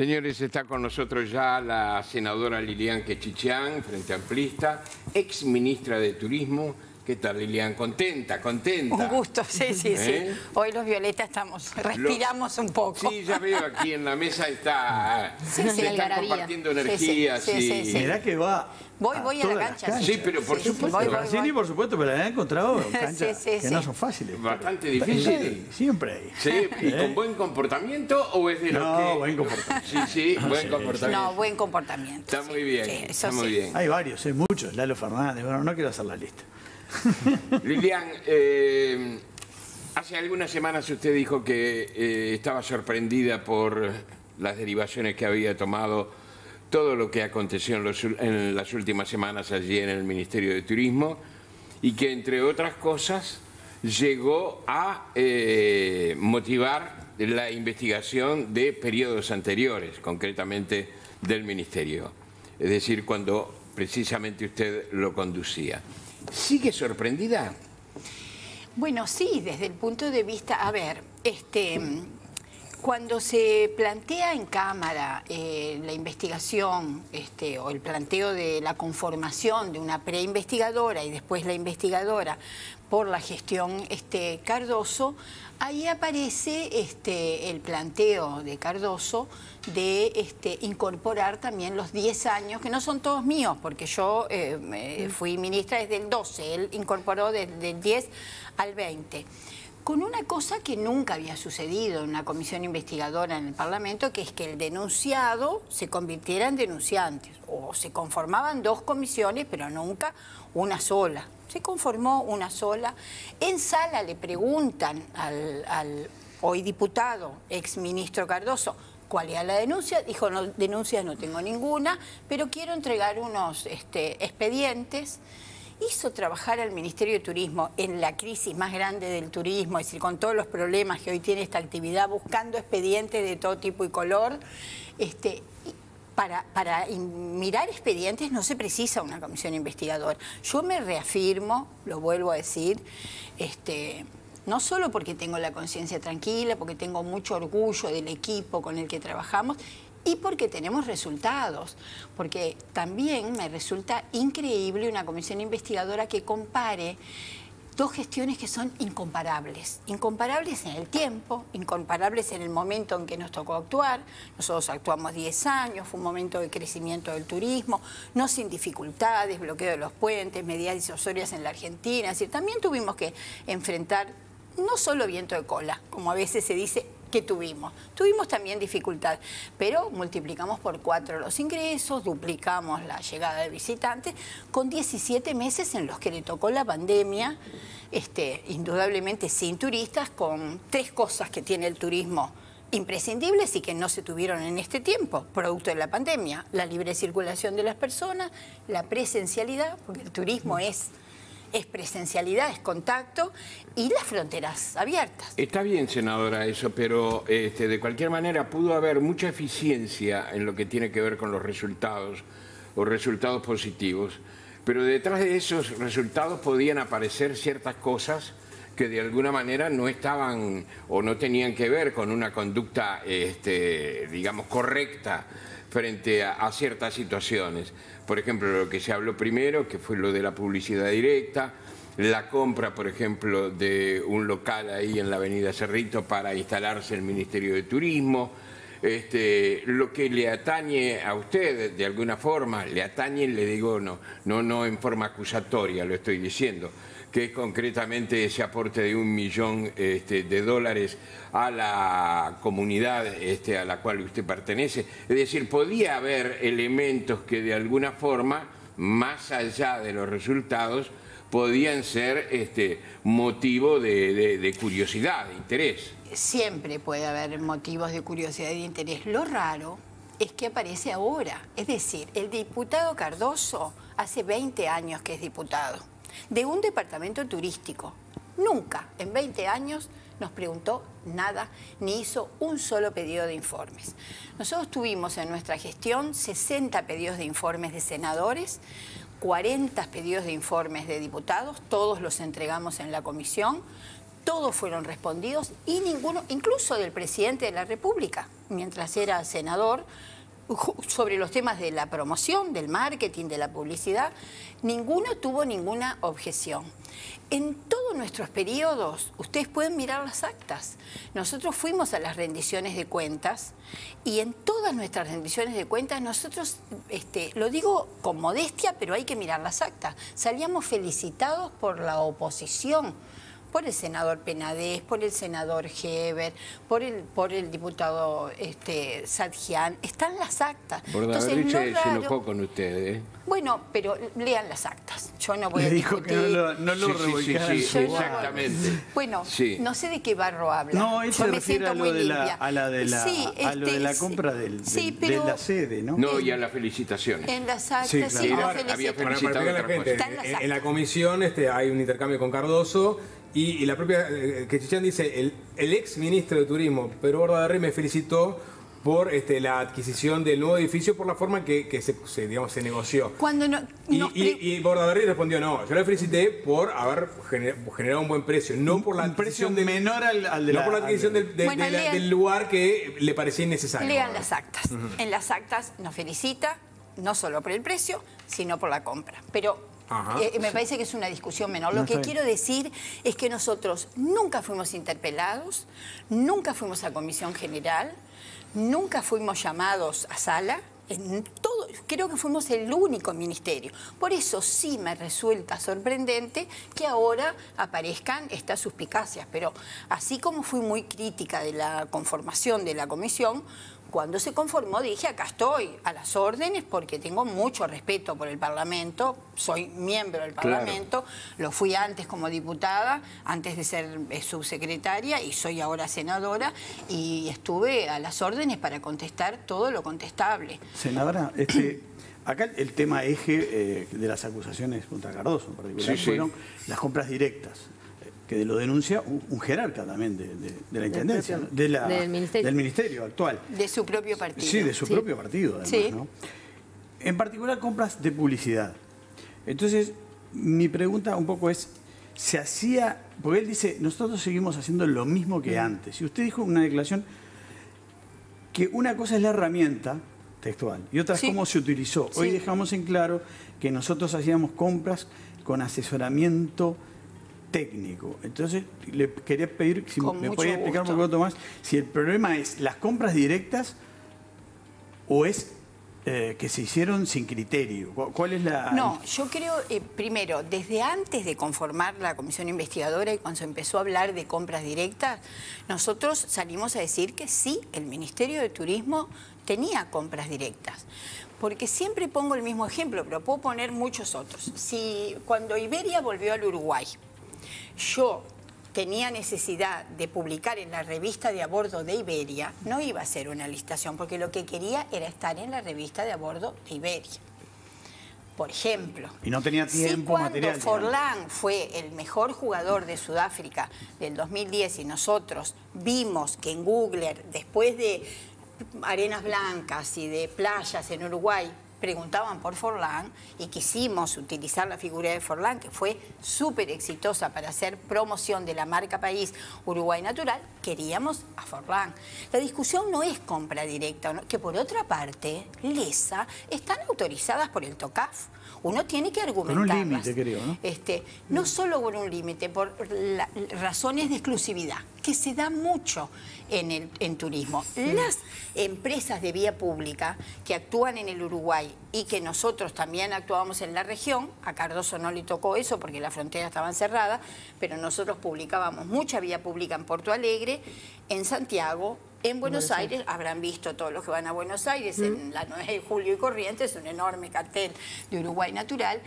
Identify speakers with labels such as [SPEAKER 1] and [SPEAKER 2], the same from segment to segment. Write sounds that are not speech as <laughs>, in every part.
[SPEAKER 1] Señores, está con nosotros ya la senadora Lilian Quechichián, Frente Amplista, ex ministra de Turismo. ¿Qué tal, Lilian? ¿Contenta? ¿Contenta?
[SPEAKER 2] Un gusto, sí, sí, sí.
[SPEAKER 1] ¿Eh?
[SPEAKER 2] Hoy los Violeta estamos, respiramos un poco.
[SPEAKER 1] Sí, ya veo aquí en la mesa está,
[SPEAKER 2] Sí,
[SPEAKER 1] se
[SPEAKER 2] sí,
[SPEAKER 1] están
[SPEAKER 3] algarabía.
[SPEAKER 1] compartiendo
[SPEAKER 2] Sí, sí,
[SPEAKER 1] energías
[SPEAKER 2] sí, sí,
[SPEAKER 1] y...
[SPEAKER 2] sí.
[SPEAKER 4] Mirá que va.
[SPEAKER 2] Voy, voy a la cancha.
[SPEAKER 1] Sí, pero por
[SPEAKER 2] Sí, sí,
[SPEAKER 1] supuesto.
[SPEAKER 2] voy, voy,
[SPEAKER 4] por supuesto, pero he encontrado <laughs> canchas
[SPEAKER 2] Sí, sí,
[SPEAKER 4] que
[SPEAKER 2] sí.
[SPEAKER 4] no son fáciles.
[SPEAKER 1] Bastante difícil.
[SPEAKER 4] Sí, siempre hay.
[SPEAKER 1] Sí, ¿y con buen comportamiento o es de lo
[SPEAKER 4] No,
[SPEAKER 1] que...?
[SPEAKER 4] buen comportamiento.
[SPEAKER 1] Sí, sí, <laughs> buen
[SPEAKER 4] Sí.
[SPEAKER 1] comportamiento.
[SPEAKER 2] No, buen comportamiento.
[SPEAKER 1] Está
[SPEAKER 2] sí.
[SPEAKER 1] muy bien,
[SPEAKER 2] Sí, eso
[SPEAKER 1] está muy
[SPEAKER 2] sí.
[SPEAKER 1] bien.
[SPEAKER 4] Hay varios, hay muchos. Lalo Fernández, bueno, no quiero hacer la lista. <laughs>
[SPEAKER 1] Lilian, eh, hace algunas semanas usted dijo que eh, estaba sorprendida por las derivaciones que había tomado todo lo que aconteció en, las últimas semanas allí en el Ministerio de Turismo y que, entre otras cosas, llegó a eh, motivar la investigación de periodos anteriores, concretamente del Ministerio. Es decir, cuando precisamente usted lo conducía. ¿Sigue sorprendida?
[SPEAKER 2] Bueno, sí, desde el punto de vista, a ver, este, cuando se plantea en Cámara eh, la investigación este, o el planteo de la conformación de una preinvestigadora y después la investigadora por la gestión este, Cardoso, ahí aparece este, el planteo de Cardoso de este, incorporar también los 10 años, que no son todos míos, porque yo eh, fui ministra desde el 12, él incorporó desde el 10 al 20 con una cosa que nunca había sucedido en una comisión investigadora en el Parlamento, que es que el denunciado se convirtiera en denunciante. O se conformaban dos comisiones, pero nunca una sola. Se conformó una sola. En sala le preguntan al, hoy diputado, ex ministro Cardoso, cuál era la denuncia. Dijo, no, denuncias no tengo ninguna, pero quiero entregar unos este, expedientes hizo trabajar al Ministerio de Turismo en la crisis más grande del turismo, es decir, con todos los problemas que hoy tiene esta actividad, buscando expedientes de todo tipo y color. Este, para, para mirar expedientes no se precisa una comisión investigadora. Yo me reafirmo, lo vuelvo a decir, este, no solo porque tengo la conciencia tranquila, porque tengo mucho orgullo del equipo con el que trabajamos, y porque tenemos resultados, porque también me resulta increíble una comisión investigadora que compare dos gestiones que son incomparables, incomparables en el tiempo, incomparables en el momento en que nos tocó actuar. Nosotros actuamos 10 años, fue un momento de crecimiento del turismo, no sin dificultades, bloqueo de los puentes, medidas disuasorias en la Argentina, es decir, también tuvimos que enfrentar no solo viento de cola, como a veces se dice que tuvimos. Tuvimos también dificultad, pero multiplicamos por cuatro los ingresos, duplicamos la llegada de visitantes, con 17 meses en los que le tocó la pandemia, este, indudablemente sin turistas, con tres cosas que tiene el turismo imprescindibles y que no se tuvieron en este tiempo, producto de la pandemia. La libre circulación de las personas, la presencialidad, porque el turismo es, es presencialidad, es contacto, y las fronteras abiertas.
[SPEAKER 1] Está bien, senadora, eso, pero este, de cualquier manera pudo haber mucha eficiencia en lo que tiene que ver con los resultados o resultados positivos, pero detrás de esos resultados podían aparecer ciertas cosas que de alguna manera no estaban o no tenían que ver con una conducta, este, digamos, correcta frente a, ciertas situaciones. Por ejemplo, lo que se habló primero, que fue lo de la publicidad directa, la compra, por ejemplo, de un local ahí en la Avenida Cerrito para instalarse el Ministerio de Turismo. Este, lo que le atañe a usted, de alguna forma, le atañe, le digo, no, no, no en forma acusatoria, lo estoy diciendo, que es concretamente ese aporte de un millón este, de dólares a la comunidad este, a la cual usted pertenece. Es decir, podía haber elementos que de alguna forma, más allá de los resultados, podían ser este, motivo de, de- curiosidad, de interés.
[SPEAKER 2] Siempre puede haber motivos de curiosidad y de interés. Lo raro es que aparece ahora. Es decir, el diputado Cardoso hace 20 años que es diputado de un departamento turístico. Nunca en 20 años nos preguntó nada ni hizo un solo pedido de informes. Nosotros tuvimos en nuestra gestión 60 pedidos de informes de senadores, 40 pedidos de informes de diputados, todos los entregamos en la comisión, todos fueron respondidos y ninguno, incluso del presidente de la República, mientras era senador, sobre los temas de la promoción, del marketing, de la publicidad, ninguno tuvo ninguna objeción. En todos nuestros periodos, ustedes pueden mirar las actas. Nosotros fuimos a las rendiciones de cuentas y en todas nuestras rendiciones de cuentas nosotros, este, lo digo con modestia, pero hay que mirar las actas, salíamos felicitados por la oposición por el senador Penadez, por el senador Heber, por el, por el diputado este, Sadjian. Están las actas.
[SPEAKER 1] Entonces, no se, se enojó con ustedes. ¿eh?
[SPEAKER 2] Bueno, pero lean las actas. Yo no voy
[SPEAKER 4] Le
[SPEAKER 2] a
[SPEAKER 4] dijo
[SPEAKER 2] discutir.
[SPEAKER 4] que no lo, no lo
[SPEAKER 1] Sí, exactamente.
[SPEAKER 2] Bueno,
[SPEAKER 1] Sí.
[SPEAKER 2] no sé de qué barro habla.
[SPEAKER 4] No, se
[SPEAKER 2] me
[SPEAKER 4] refiere
[SPEAKER 2] siento
[SPEAKER 4] a lo,
[SPEAKER 2] muy
[SPEAKER 4] de la,
[SPEAKER 2] limpia.
[SPEAKER 4] a, la de la,
[SPEAKER 2] Sí,
[SPEAKER 4] a lo de
[SPEAKER 2] este,
[SPEAKER 4] la compra del,
[SPEAKER 2] Sí,
[SPEAKER 4] del-
[SPEAKER 2] pero
[SPEAKER 4] de la sede, ¿no?
[SPEAKER 1] No, y a las felicitaciones.
[SPEAKER 2] En las actas,
[SPEAKER 4] Sí,
[SPEAKER 2] sí,
[SPEAKER 4] claro.
[SPEAKER 1] Había.
[SPEAKER 3] Para, para la gente, en, en la comisión este, hay un intercambio con Cardoso y, y la propia eh, que Chichán dice, el, el ex ministro de Turismo, Pedro Bordaberry, me felicitó por este, la adquisición del nuevo edificio por la forma en que, que se, se, digamos, se negoció.
[SPEAKER 2] Cuando no,
[SPEAKER 3] Y,
[SPEAKER 2] no,
[SPEAKER 3] y, y Bordaberry respondió, no, yo le felicité por haber gener- generado un buen precio, no por la
[SPEAKER 4] un precio
[SPEAKER 3] adquisición del-
[SPEAKER 4] menor al, al de
[SPEAKER 3] no
[SPEAKER 4] la...
[SPEAKER 3] por la adquisición
[SPEAKER 4] de-
[SPEAKER 3] del, del-
[SPEAKER 2] Bueno,
[SPEAKER 3] de la-
[SPEAKER 2] lean-
[SPEAKER 3] del lugar que le parecía innecesario.
[SPEAKER 2] Lean las actas. En las actas nos felicita, no solo por el precio, sino por la compra. Pero. Eh, me parece que es una discusión menor.
[SPEAKER 4] No,
[SPEAKER 2] Lo que quiero decir es que nosotros nunca fuimos interpelados, nunca fuimos a comisión general, nunca fuimos llamados a sala. En todo, creo que fuimos el único ministerio. Por eso sí me resulta sorprendente que ahora aparezcan estas suspicacias. Pero así como fui muy crítica de la conformación de la comisión, cuando se conformó dije, acá estoy, a las órdenes, porque tengo mucho respeto por el Parlamento, soy miembro del
[SPEAKER 1] Claro.
[SPEAKER 2] Parlamento, lo fui antes como diputada, antes de ser eh, subsecretaria y soy ahora senadora, y estuve a las órdenes para contestar todo lo contestable.
[SPEAKER 4] Senadora, este, <clears throat> acá el tema eje eh, de las acusaciones contra Cardoso en particular
[SPEAKER 1] Sí, sí.
[SPEAKER 4] fueron las compras directas, que lo denuncia un, un jerarca también de, de- de la Intendencia,
[SPEAKER 5] propio-
[SPEAKER 4] ¿no? de la-
[SPEAKER 5] del ministerio.
[SPEAKER 4] del ministerio actual.
[SPEAKER 2] De su propio partido.
[SPEAKER 4] Sí, de su
[SPEAKER 5] Sí.
[SPEAKER 4] propio partido, además,
[SPEAKER 2] Sí.
[SPEAKER 4] ¿no? En particular, compras de publicidad. Entonces, mi pregunta un poco es, ¿se hacía...? Porque él dice, nosotros seguimos haciendo lo mismo que antes. Y usted dijo en una declaración que una cosa es la herramienta textual y otra es
[SPEAKER 2] Sí.
[SPEAKER 4] cómo se utilizó. Hoy
[SPEAKER 2] Sí.
[SPEAKER 4] dejamos en claro que nosotros hacíamos compras con asesoramiento técnico. Entonces, le quería pedir si
[SPEAKER 2] Con
[SPEAKER 4] me podía explicar un poco más si el problema es las compras directas o es eh, que se hicieron sin criterio. ¿Cu- ¿Cuál es la...?
[SPEAKER 2] No, yo creo, eh, primero, desde antes de conformar la comisión investigadora y cuando se empezó a hablar de compras directas, nosotros salimos a decir que sí, el Ministerio de Turismo tenía compras directas. Porque siempre pongo el mismo ejemplo, pero puedo poner muchos otros. Si cuando Iberia volvió al Uruguay, yo tenía necesidad de publicar en la revista de a bordo de Iberia, no iba a ser una licitación, porque lo que quería era estar en la revista de a bordo de Iberia. Por ejemplo,
[SPEAKER 4] Y no tenía
[SPEAKER 2] si
[SPEAKER 4] tiempo
[SPEAKER 2] cuando
[SPEAKER 4] material.
[SPEAKER 2] Forlán fue el mejor jugador de Sudáfrica del 2010 y nosotros vimos que en Google, después de arenas blancas y de playas en Uruguay, preguntaban por Forlán y quisimos utilizar la figura de Forlán, que fue súper exitosa para hacer promoción de la marca país Uruguay Natural, queríamos a Forlán. La discusión no es compra directa, ¿no? que por otra parte, LESA están autorizadas por el TOCAF. Uno tiene que argumentar.
[SPEAKER 4] límite, creo, ¿no?
[SPEAKER 2] Este, no solo por un límite, por la- razones de exclusividad, que se da mucho en el en turismo. Las empresas de vía pública que actúan en el Uruguay y que nosotros también actuábamos en la región, a Cardoso no le tocó eso porque las fronteras estaban cerradas, pero nosotros publicábamos mucha vía pública en Porto Alegre, en Santiago, en Buenos Aires, habrán visto todos los que van a Buenos Aires, en la 9 de julio y Corrientes, un enorme cartel de Uruguay Natural.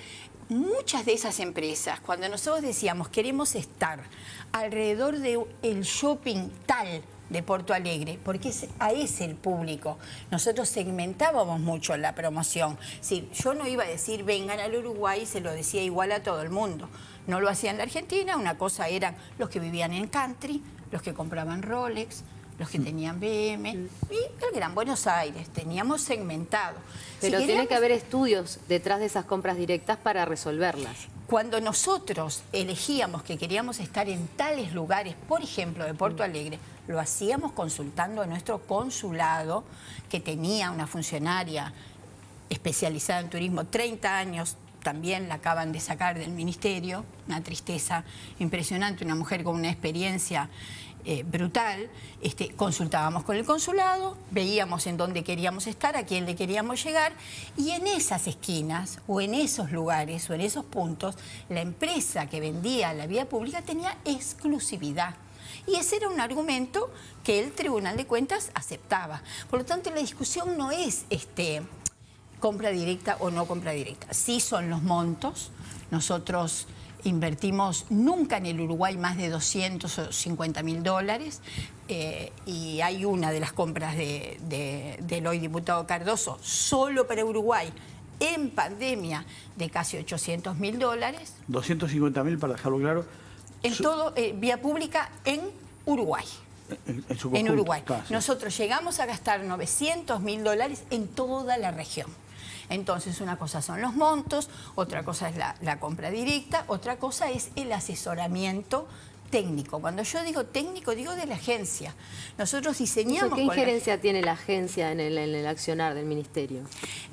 [SPEAKER 2] Muchas de esas empresas, cuando nosotros decíamos queremos estar alrededor del shopping tal de Porto Alegre, porque es, ahí es el público. Nosotros segmentábamos mucho la promoción. Si yo no iba a decir vengan al Uruguay, se lo decía igual a todo el mundo. No lo hacía en la Argentina, una cosa eran los que vivían en country, los que compraban Rolex, los que tenían BM y el Gran Buenos Aires. Teníamos segmentado. Si
[SPEAKER 5] Pero tiene
[SPEAKER 2] queríamos-
[SPEAKER 5] que haber estudios detrás de esas compras directas para resolverlas.
[SPEAKER 2] cuando nosotros elegíamos que queríamos estar en tales lugares, por ejemplo, de Porto Alegre, lo hacíamos consultando a nuestro consulado, que tenía una funcionaria especializada en turismo, 30 años, también la acaban de sacar del ministerio, una tristeza impresionante, una mujer con una experiencia eh, brutal, este, consultábamos con el consulado, veíamos en dónde queríamos estar, a quién le queríamos llegar, y en esas esquinas o en esos lugares o en esos puntos, la empresa que vendía la vía pública tenía exclusividad. Y ese era un argumento que el Tribunal de Cuentas aceptaba. Por lo tanto, la discusión no es este, compra directa o no compra directa. Sí son los montos. Nosotros invertimos nunca en el Uruguay más de 250 mil dólares eh, y hay una de las compras de, del hoy diputado Cardoso solo para Uruguay en pandemia de casi 800 mil dólares.
[SPEAKER 4] 250 mil para dejarlo claro.
[SPEAKER 2] En todo, eh, vía pública en Uruguay. En, Uruguay. Nosotros llegamos a gastar 900 mil dólares en toda la región. Entonces, una cosa son los montos, otra cosa es la, compra directa, otra cosa es el asesoramiento técnico. Cuando yo digo técnico, digo de la agencia. Nosotros diseñamos...
[SPEAKER 5] ¿Qué injerencia tiene la agencia en el, accionar del Ministerio?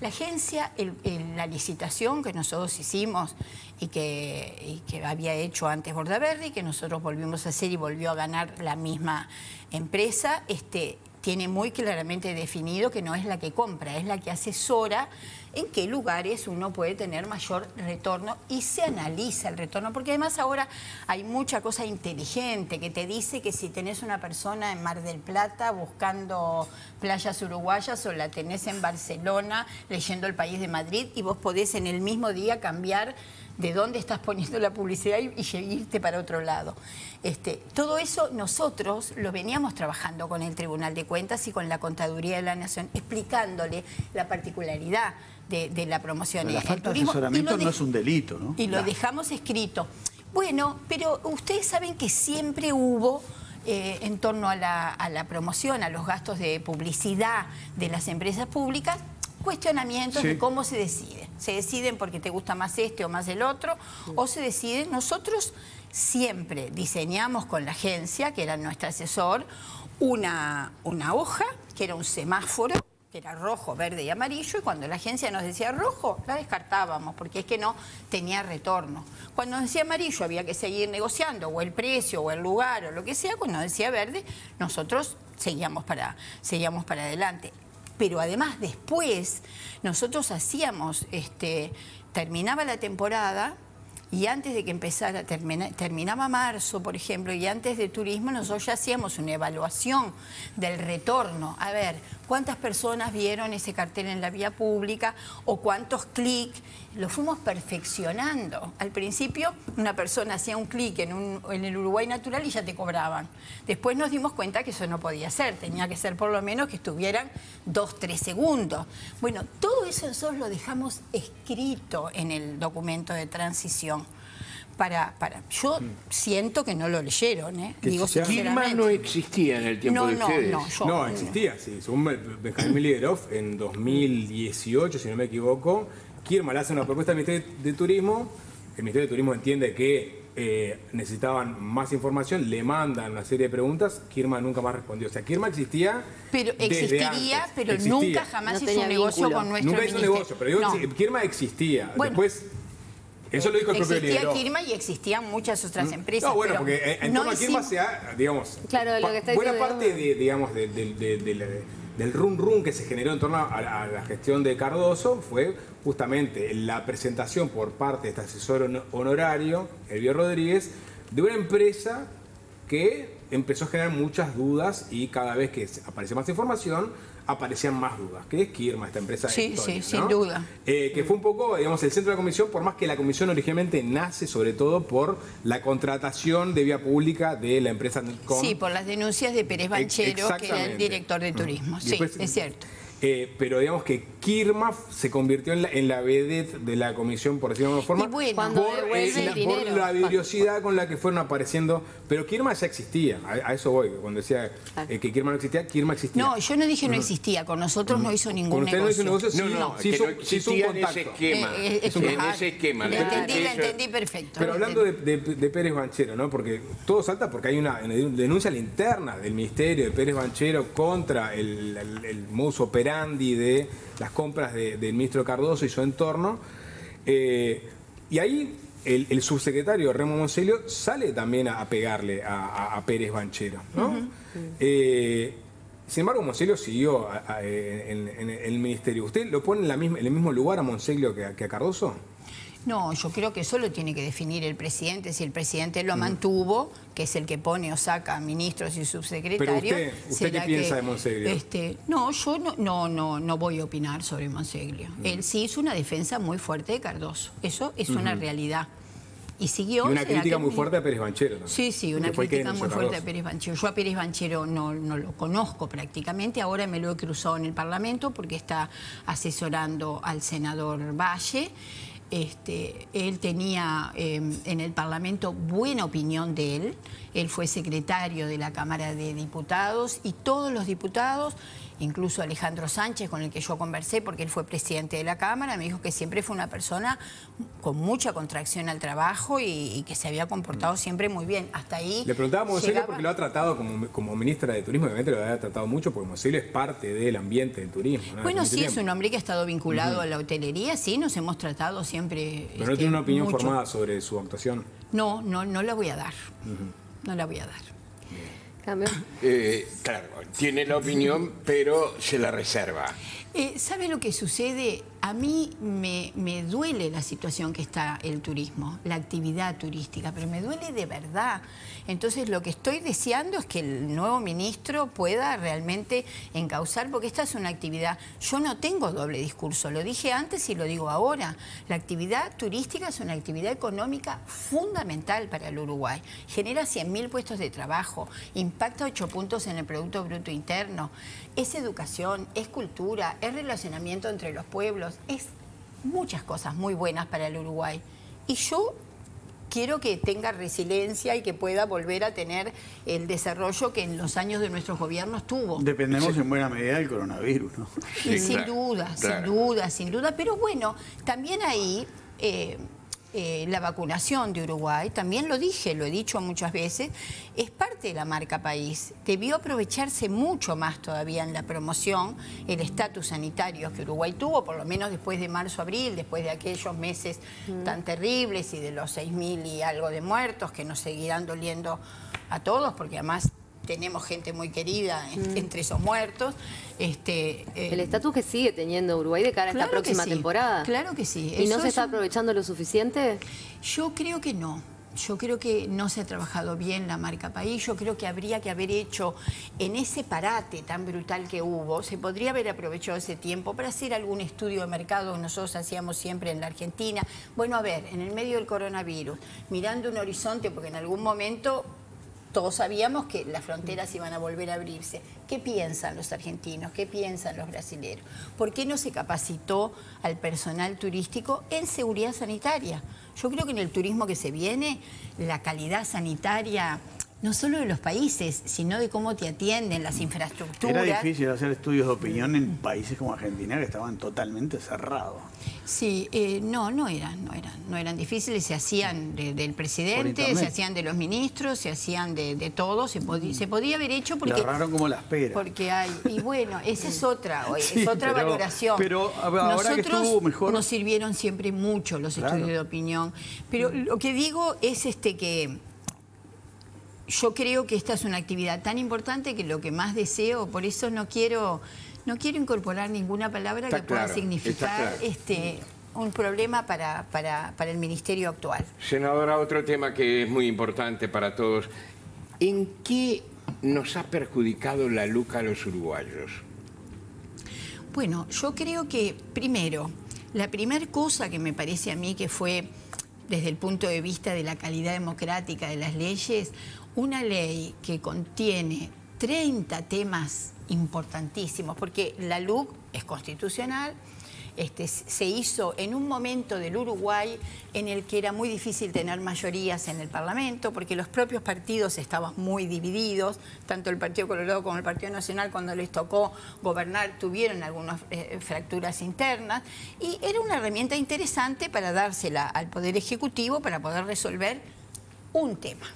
[SPEAKER 2] La agencia, en la licitación que nosotros hicimos y que, que había hecho antes Bordaberry, que nosotros volvimos a hacer y volvió a ganar la misma empresa, este, tiene muy claramente definido que no es la que compra, es la que asesora en qué lugares uno puede tener mayor retorno y se analiza el retorno, porque además ahora hay mucha cosa inteligente que te dice que si tenés una persona en Mar del Plata buscando playas uruguayas o la tenés en Barcelona leyendo el país de Madrid y vos podés en el mismo día cambiar de dónde estás poniendo la publicidad y, irte para otro lado. Este, todo eso nosotros lo veníamos trabajando con el Tribunal de Cuentas y con la Contaduría de la Nación, explicándole la particularidad de, la promoción.
[SPEAKER 4] Pero la falta de asesoramiento no es un delito, ¿no?
[SPEAKER 2] Y lo dejamos escrito. Bueno, pero ustedes saben que siempre hubo... Eh, en torno a la, a la promoción, a los gastos de publicidad de las empresas públicas, cuestionamientos de cómo se decide. Se deciden porque te gusta más este o más el otro, o se deciden. Nosotros siempre diseñamos con la agencia, que era nuestro asesor, una, una hoja, que era un semáforo, que era rojo, verde y amarillo, y cuando la agencia nos decía rojo, la descartábamos, porque es que no tenía retorno. Cuando nos decía amarillo había que seguir negociando, o el precio, o el lugar, o lo que sea, cuando decía verde, nosotros seguíamos para, seguíamos para adelante pero además después nosotros hacíamos, este, terminaba la temporada y antes de que empezara, terminaba marzo, por ejemplo, y antes de turismo, nosotros ya hacíamos una evaluación del retorno. A ver, cuántas personas vieron ese cartel en la vía pública o cuántos clics. Lo fuimos perfeccionando. Al principio, una persona hacía un clic en, el Uruguay Natural y ya te cobraban. Después nos dimos cuenta que eso no podía ser. Tenía que ser por lo menos que estuvieran dos, tres segundos. Bueno, todo eso nosotros lo dejamos escrito en el documento de transición para, para. Yo siento que no lo leyeron, ¿eh?
[SPEAKER 1] Digo, no existía en el tiempo de ustedes.
[SPEAKER 3] No, no, existía, sí. Según Benjamín Liderov, en 2018, si no me equivoco, Kirman le hace una propuesta al Ministerio de Turismo. El Ministerio de Turismo entiende que eh, necesitaban más información, le mandan una serie de preguntas, Kirma nunca más respondió. O sea, Kirma existía.
[SPEAKER 2] Pero existiría, pero nunca jamás hizo un negocio con nuestro
[SPEAKER 3] Nunca hizo un negocio, pero yo, Kirma existía. Después eso lo dijo el propio
[SPEAKER 2] Existía Kirma y existían muchas otras mm. empresas.
[SPEAKER 3] No, bueno, porque en, torno a Kirma se ha, digamos,
[SPEAKER 5] claro, lo que
[SPEAKER 3] buena parte de, digamos, del rum rum que se generó en torno a, la gestión de Cardoso fue justamente la presentación por parte de este asesor honorario, Elvio Rodríguez, de una empresa que empezó a generar muchas dudas y cada vez que aparece más información aparecían más dudas. ¿Qué es Kirma, esta empresa?
[SPEAKER 2] Sí, sí, sin duda.
[SPEAKER 3] Eh, que fue un poco, digamos, el centro de la comisión, por más que la comisión originalmente nace sobre todo por la contratación de vía pública de la empresa Netcom.
[SPEAKER 2] Sí, por las denuncias de Pérez Banchero, que era el director de turismo. Sí, es cierto.
[SPEAKER 3] Eh, pero digamos que Kirma se convirtió en la, en la vedette de la comisión, por decirlo de alguna forma,
[SPEAKER 2] Y bueno,
[SPEAKER 5] Cuando
[SPEAKER 3] por, eh,
[SPEAKER 5] el
[SPEAKER 3] la, por la vidriosidad con la que fueron apareciendo. Pero Kirma ya existía, a, a eso voy. Cuando decía eh, que Kirma no existía, Kirma existía.
[SPEAKER 2] No, yo no dije no existía, con nosotros no hizo ningún
[SPEAKER 3] Con usted no hizo
[SPEAKER 2] negocio.
[SPEAKER 3] negocio, sí,
[SPEAKER 1] No, no,
[SPEAKER 3] sí
[SPEAKER 1] que
[SPEAKER 3] hizo,
[SPEAKER 1] no
[SPEAKER 3] sí hizo un
[SPEAKER 1] existía en ese esquema.
[SPEAKER 2] Eh, eh,
[SPEAKER 1] en
[SPEAKER 2] ah,
[SPEAKER 1] ese esquema.
[SPEAKER 2] La entendí, la entendí perfecto.
[SPEAKER 3] Pero
[SPEAKER 2] la
[SPEAKER 3] hablando de, de- de Pérez Banchero, ¿no? Porque todo salta porque hay una, denuncia a la interna del ministerio de Pérez Banchero contra el, el, el modus operandi de las compras de- del ministro Cardoso y su entorno. Eh, y ahí el, el subsecretario Remo Monselio sale también a, a pegarle a, a- a Pérez Banchero, ¿no? Eh, sin embargo, Monselio siguió en, en- en el ministerio. ¿Usted lo pone en, la misma- en el mismo lugar a Monselio que a Cardoso?
[SPEAKER 2] No, yo creo que eso lo tiene que definir el presidente. Si el presidente lo mantuvo, que es el que pone o saca a ministros y subsecretarios.
[SPEAKER 3] Pero usted- ¿usted
[SPEAKER 2] será
[SPEAKER 3] qué piensa
[SPEAKER 2] que,
[SPEAKER 3] de Monseglio?
[SPEAKER 2] Este, no, yo no, no, no, no voy a opinar sobre Monseglio. Él sí hizo una defensa muy fuerte de Cardoso. Eso es una realidad. Y siguió.
[SPEAKER 3] Y una crítica muy fuerte a Pérez Banchero. también.
[SPEAKER 2] Sí, sí, una crítica muy fuerte a. Pérez Banchero. Yo a Pérez Banchero no, no lo conozco prácticamente, ahora me lo he cruzado en el Parlamento porque está asesorando al senador Valle. Este, él tenía eh, en el Parlamento buena opinión de él. Él fue secretario de la Cámara de Diputados y todos los diputados, incluso Alejandro Sánchez, con el que yo conversé, porque él fue presidente de la Cámara, me dijo que siempre fue una persona con mucha contracción al trabajo y, y que se había comportado siempre muy bien. Hasta ahí.
[SPEAKER 3] Le preguntaba a
[SPEAKER 2] llegaba-
[SPEAKER 3] porque lo ha tratado como, como ministra de Turismo, obviamente lo ha tratado mucho porque Monselio es parte del ambiente del turismo. ¿no?
[SPEAKER 2] Bueno, sí, es un hombre que ha estado vinculado a la hotelería, sí, nos hemos tratado siempre.
[SPEAKER 3] Pero no
[SPEAKER 2] este,
[SPEAKER 3] tiene una opinión
[SPEAKER 2] mucho.
[SPEAKER 3] formada sobre su actuación.
[SPEAKER 2] No, no, no la voy a dar. No la voy a dar.
[SPEAKER 1] Eh, claro, tiene la opinión, pero se la reserva.
[SPEAKER 2] Eh, ¿Sabe lo que sucede? A mí me, me duele la situación que está el turismo, la actividad turística, pero me duele de verdad. Entonces lo que estoy deseando es que el nuevo ministro pueda realmente encauzar, porque esta es una actividad, yo no tengo doble discurso, lo dije antes y lo digo ahora, la actividad turística es una actividad económica fundamental para el Uruguay, genera 100.000 puestos de trabajo, impacta 8 puntos en el Producto Bruto Interno, es educación, es cultura, es relacionamiento entre los pueblos, es muchas cosas muy buenas para el Uruguay. Y yo quiero que tenga resiliencia y que pueda volver a tener el desarrollo que en los años de nuestros gobiernos tuvo.
[SPEAKER 4] Dependemos en buena medida del coronavirus, ¿no?
[SPEAKER 2] Y
[SPEAKER 1] Sí,
[SPEAKER 2] sin
[SPEAKER 1] claro,
[SPEAKER 2] duda,
[SPEAKER 1] claro.
[SPEAKER 2] sin duda, sin duda. Pero bueno, también ahí eh, eh, la vacunación de Uruguay, también lo dije, lo he dicho muchas veces, es parte de la marca país. Debió aprovecharse mucho más todavía en la promoción el estatus sanitario que Uruguay tuvo, por lo menos después de marzo-abril, después de aquellos meses tan terribles y de los 6.000 y algo de muertos que nos seguirán doliendo a todos, porque además tenemos gente muy querida en- entre esos muertos. Este, eh,
[SPEAKER 5] El estatus que sigue teniendo Uruguay de cara a esta
[SPEAKER 2] Claro
[SPEAKER 5] próxima
[SPEAKER 2] sí,
[SPEAKER 5] temporada.
[SPEAKER 2] claro que sí.
[SPEAKER 5] ¿Y no se
[SPEAKER 2] es
[SPEAKER 5] está
[SPEAKER 2] un-
[SPEAKER 5] aprovechando lo suficiente?
[SPEAKER 2] Yo creo que no. Yo creo que no se ha trabajado bien la marca país. Yo creo que habría que haber hecho en ese parate tan brutal que hubo, se podría haber aprovechado ese tiempo para hacer algún estudio de mercado que nosotros hacíamos siempre en la Argentina. Bueno, a ver, en el medio del coronavirus, mirando un horizonte, porque en algún momento todos sabíamos que las fronteras iban a volver a abrirse. ¿Qué piensan los argentinos? ¿Qué piensan los brasileños? ¿Por qué no se capacitó al personal turístico en seguridad sanitaria? Yo creo que en el turismo que se viene, la calidad sanitaria, no solo de los países, sino de cómo te atienden, las infraestructuras.
[SPEAKER 4] Era difícil hacer estudios de opinión en países como Argentina que estaban totalmente cerrados.
[SPEAKER 2] Sí, eh, no, no eran, no eran, no eran difíciles, se hacían de- del presidente, se hacían de los ministros, se hacían de, de todo, se, podía se podía haber hecho porque
[SPEAKER 4] agarraron como las peras.
[SPEAKER 2] Porque hay, y bueno, esa es <laughs> otra,
[SPEAKER 4] Sí,
[SPEAKER 2] es otra
[SPEAKER 4] pero-
[SPEAKER 2] valoración.
[SPEAKER 4] pero ahora que
[SPEAKER 2] Nosotros
[SPEAKER 4] estuvo mejor-
[SPEAKER 2] nos sirvieron siempre mucho los
[SPEAKER 4] Claro.
[SPEAKER 2] estudios de opinión. Pero lo que digo es este que yo creo que esta es una actividad tan importante que lo que más deseo, por eso no quiero, no quiero incorporar ninguna palabra
[SPEAKER 1] Está
[SPEAKER 2] que pueda significar
[SPEAKER 1] claro.
[SPEAKER 2] este un problema para, para, para el ministerio actual.
[SPEAKER 1] Senadora, otro tema que es muy importante para todos. ¿En qué nos ha perjudicado la LUCA a los uruguayos?
[SPEAKER 2] Bueno, yo creo que primero, la primera cosa que me parece a mí que fue desde el punto de vista de la calidad democrática de las leyes, una ley que contiene 30 temas importantísimos, porque la LUC es constitucional, este, se hizo en un momento del Uruguay en el que era muy difícil tener mayorías en el Parlamento, porque los propios partidos estaban muy divididos, tanto el Partido Colorado como el Partido Nacional cuando les tocó gobernar tuvieron algunas eh, fracturas internas, y era una herramienta interesante para dársela al Poder Ejecutivo para poder resolver un tema,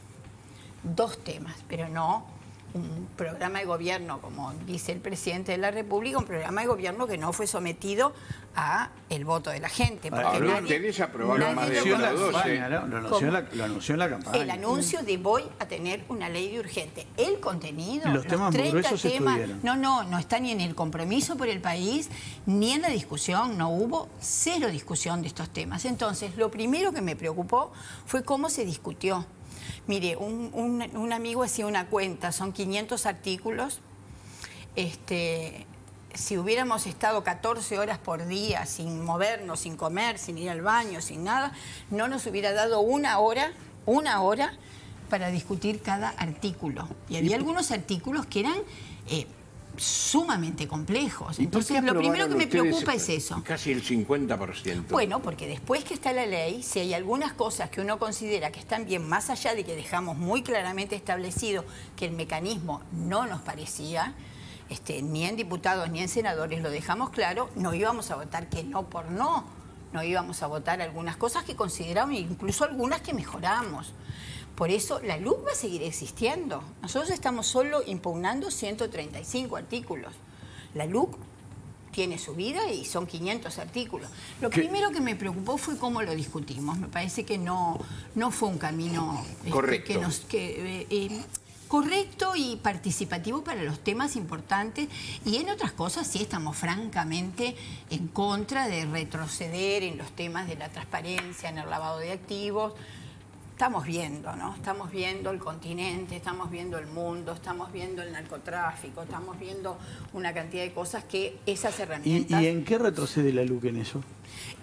[SPEAKER 2] dos temas, pero no un programa de gobierno, como dice el presidente de la República, un programa de gobierno que no fue sometido a el voto de la gente. porque
[SPEAKER 1] Ahora
[SPEAKER 2] nadie-
[SPEAKER 1] ustedes aprobaron
[SPEAKER 2] nadie
[SPEAKER 1] más
[SPEAKER 2] lo
[SPEAKER 1] de
[SPEAKER 4] Anunció
[SPEAKER 1] una
[SPEAKER 4] la
[SPEAKER 2] conoce.
[SPEAKER 1] doce.
[SPEAKER 4] campaña, ¿no? Lo anunció, en la, lo anunció en la campaña.
[SPEAKER 2] El anuncio de voy a tener una ley de urgente. El contenido,
[SPEAKER 4] Los temas muy gruesos
[SPEAKER 2] temas,
[SPEAKER 4] estuvieron.
[SPEAKER 2] no, no, no está ni en el compromiso por el país, ni en la discusión, no hubo cero discusión de estos temas. Entonces, lo primero que me preocupó fue cómo se discutió. Mire, un, un- un amigo hacía una cuenta, son 500 artículos. Este, si hubiéramos estado 14 horas por día sin movernos, sin comer, sin ir al baño, sin nada, no nos hubiera dado una hora, una hora para discutir cada artículo. Y había algunos artículos que eran eh, sumamente complejos.
[SPEAKER 1] ¿Y por qué
[SPEAKER 2] Entonces, lo primero que me preocupa es eso.
[SPEAKER 1] Casi el 50%.
[SPEAKER 2] Bueno, porque después que está la ley, si hay algunas cosas que uno considera que están bien, más allá de que dejamos muy claramente establecido que el mecanismo no nos parecía, este, ni en diputados ni en senadores lo dejamos claro, no íbamos a votar que no por no, no íbamos a votar algunas cosas que consideramos, incluso algunas que mejoramos. Por eso la LUC va a seguir existiendo. Nosotros estamos solo impugnando 135 artículos. La LUC tiene su vida y son 500 artículos. Lo
[SPEAKER 1] ¿Qué?
[SPEAKER 2] primero que me preocupó fue cómo lo discutimos. Me parece que no, no fue un camino este,
[SPEAKER 1] Correcto.
[SPEAKER 2] que nos, que, eh, eh, correcto y participativo para los temas importantes y en otras cosas sí estamos francamente en contra de retroceder en los temas de la transparencia, en el lavado de activos. Estamos viendo, ¿no? Estamos viendo el continente, estamos viendo el mundo, estamos viendo el narcotráfico, estamos viendo una cantidad de cosas que esas
[SPEAKER 4] ¿Y,
[SPEAKER 2] herramientas
[SPEAKER 4] y en qué retrocede la LUC en eso?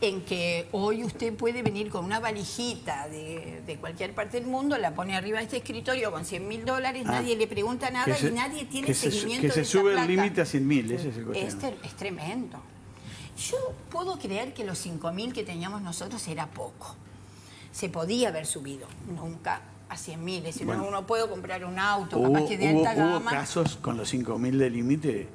[SPEAKER 2] en que hoy usted puede venir con una valijita de, de cualquier parte del mundo, la pone arriba de este escritorio con 100 mil dólares,
[SPEAKER 4] Ah.
[SPEAKER 2] nadie le pregunta nada
[SPEAKER 4] se-
[SPEAKER 2] y nadie tiene
[SPEAKER 4] que se,
[SPEAKER 2] seguimiento
[SPEAKER 4] que se
[SPEAKER 2] de esa
[SPEAKER 4] sube el
[SPEAKER 2] plata.
[SPEAKER 4] límite a 100 mil, ese es el
[SPEAKER 2] Es, es tremendo. Yo puedo creer que los 5 mil que teníamos nosotros era poco. Se podía haber subido, nunca a 100 mil. Es decir,
[SPEAKER 4] Bueno.
[SPEAKER 2] uno puede comprar un auto,
[SPEAKER 4] Hubo,
[SPEAKER 2] capaz que de
[SPEAKER 4] hubo-
[SPEAKER 2] alta
[SPEAKER 4] hubo
[SPEAKER 2] gama.
[SPEAKER 4] casos con los 5.000 de límite,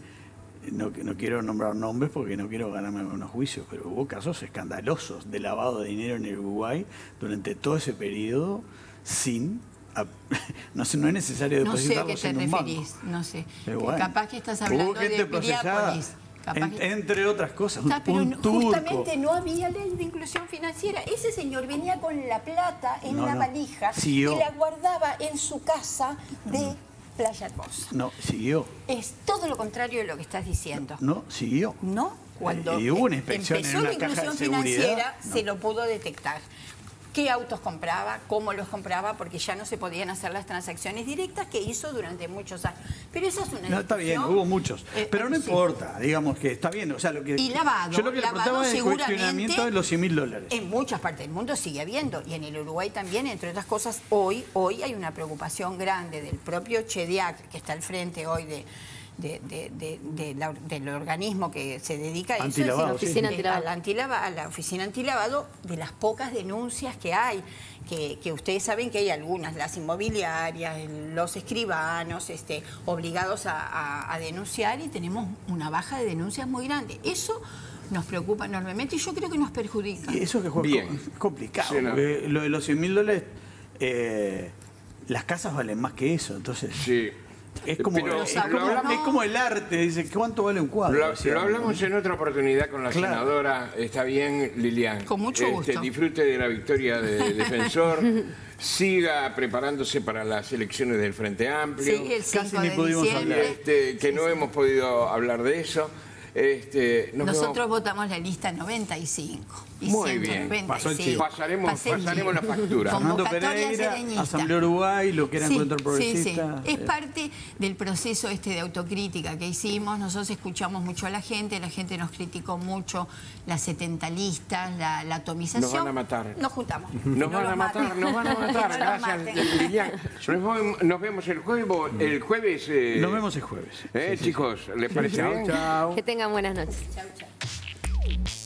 [SPEAKER 4] no, no quiero nombrar nombres porque no quiero ganarme unos juicios, pero hubo casos escandalosos de lavado de dinero en el Uruguay durante todo ese periodo sin... <laughs> No, sé, no es necesario
[SPEAKER 2] No sé a
[SPEAKER 4] depositarlos
[SPEAKER 2] qué te
[SPEAKER 4] en un banco.
[SPEAKER 2] referís, no sé.
[SPEAKER 4] Pero bueno,
[SPEAKER 2] capaz que estás
[SPEAKER 4] hubo
[SPEAKER 2] hablando de
[SPEAKER 4] procesada,
[SPEAKER 2] Piriápolis. Capaz
[SPEAKER 4] en-
[SPEAKER 2] que-
[SPEAKER 4] entre otras cosas,
[SPEAKER 2] pero
[SPEAKER 4] un
[SPEAKER 2] no-
[SPEAKER 4] turco.
[SPEAKER 2] justamente no había ley de inclusión financiera. Ese señor venía con la plata en
[SPEAKER 4] No,
[SPEAKER 2] la valija
[SPEAKER 4] Siguió.
[SPEAKER 2] y la guardaba en su casa de Playa Hermosa.
[SPEAKER 4] No, siguió.
[SPEAKER 2] Es todo lo contrario de lo que estás diciendo.
[SPEAKER 4] No, siguió.
[SPEAKER 2] No, cuando
[SPEAKER 4] Eh, y hubo una inspección
[SPEAKER 2] empezó
[SPEAKER 4] en una
[SPEAKER 2] la
[SPEAKER 4] caja de
[SPEAKER 2] inclusión financiera,
[SPEAKER 4] no.
[SPEAKER 2] se lo pudo detectar. Qué autos compraba, cómo los compraba, porque ya no se podían hacer las transacciones directas que hizo durante muchos años. Pero esa es una
[SPEAKER 4] No, está bien, hubo muchos.
[SPEAKER 2] eh,
[SPEAKER 4] Pero no
[SPEAKER 2] sí.
[SPEAKER 4] importa, digamos que está bien. O sea, lo que,
[SPEAKER 2] Y lavado,
[SPEAKER 4] Yo lo que le
[SPEAKER 2] lavado
[SPEAKER 4] preguntaba es el cuestionamiento de los 100 mil dólares.
[SPEAKER 2] En muchas partes del mundo sigue habiendo, y en el Uruguay también, entre otras cosas, hoy, hoy hay una preocupación grande del propio CHEDIAC, que está al frente hoy de, de- de- de- de la- del organismo que se dedica a eso,
[SPEAKER 5] sí.
[SPEAKER 2] eh, la antilava- a la oficina antilavado, de las pocas denuncias que hay, que, que ustedes saben que hay algunas, las inmobiliarias, los escribanos, este, obligados a, a- a denunciar y tenemos una baja de denuncias muy grande. Eso nos preocupa enormemente y yo creo que nos perjudica.
[SPEAKER 4] Y eso que es
[SPEAKER 1] Bien.
[SPEAKER 4] complicado.
[SPEAKER 1] Sí, no.
[SPEAKER 4] porque lo de los 100 mil dólares, eh, las casas valen más que eso. Entonces,
[SPEAKER 1] Sí.
[SPEAKER 4] Es, como,
[SPEAKER 1] Pero
[SPEAKER 4] es,
[SPEAKER 2] lo
[SPEAKER 4] como,
[SPEAKER 2] hablamos-
[SPEAKER 4] es como el arte. Dice, ¿cuánto vale un cuadro?
[SPEAKER 1] Lo, hablamos en otra oportunidad con la
[SPEAKER 4] Claro.
[SPEAKER 1] senadora. Está bien, Lilian.
[SPEAKER 2] Con mucho
[SPEAKER 1] Este,
[SPEAKER 2] gusto.
[SPEAKER 1] disfrute de la victoria de Defensor. <laughs> Siga preparándose para las elecciones del Frente Amplio.
[SPEAKER 2] Sí, el 5
[SPEAKER 4] Casi ni
[SPEAKER 2] de
[SPEAKER 4] pudimos
[SPEAKER 2] diciembre.
[SPEAKER 1] Este, que no hemos podido hablar de eso. Este, nos
[SPEAKER 2] Nosotros
[SPEAKER 1] vemos-
[SPEAKER 2] votamos la lista 95. Y
[SPEAKER 1] Muy
[SPEAKER 2] 195.
[SPEAKER 1] bien.
[SPEAKER 3] Pasó el chivo.
[SPEAKER 1] Pasaremos- pasaremos la factura.
[SPEAKER 4] Fernando Pereira. Asamblea Uruguay, lo que era
[SPEAKER 2] Sí,
[SPEAKER 4] Encuentro
[SPEAKER 2] sí,
[SPEAKER 4] Progresista.
[SPEAKER 2] sí. Es
[SPEAKER 4] eh,
[SPEAKER 2] parte del proceso este de autocrítica que hicimos. Nosotros escuchamos mucho a la gente, la gente nos criticó mucho las 70 listas, la, la atomización.
[SPEAKER 1] Nos van a matar.
[SPEAKER 2] Nos juntamos.
[SPEAKER 1] Nos
[SPEAKER 2] No
[SPEAKER 1] van a matar,
[SPEAKER 2] maten.
[SPEAKER 1] nos van a <laughs> matar. Gracias. Lilian. Nos vemos, nos vemos el jueves. El jueves. eh,
[SPEAKER 4] Nos vemos el jueves.
[SPEAKER 1] eh, chicos, ¿les parece
[SPEAKER 3] Chao,
[SPEAKER 1] bien?
[SPEAKER 3] chao.
[SPEAKER 5] Que tengan buenas noches.
[SPEAKER 2] Chau, chau.